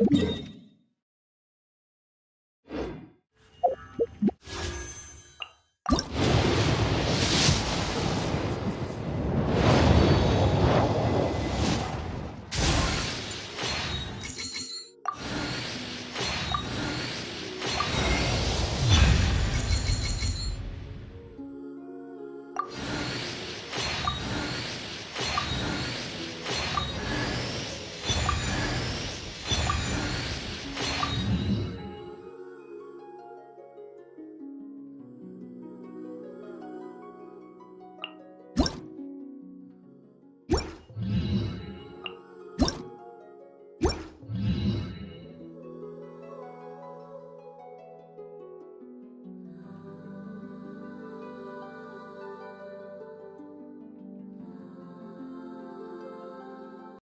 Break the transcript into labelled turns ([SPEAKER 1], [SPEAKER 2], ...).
[SPEAKER 1] you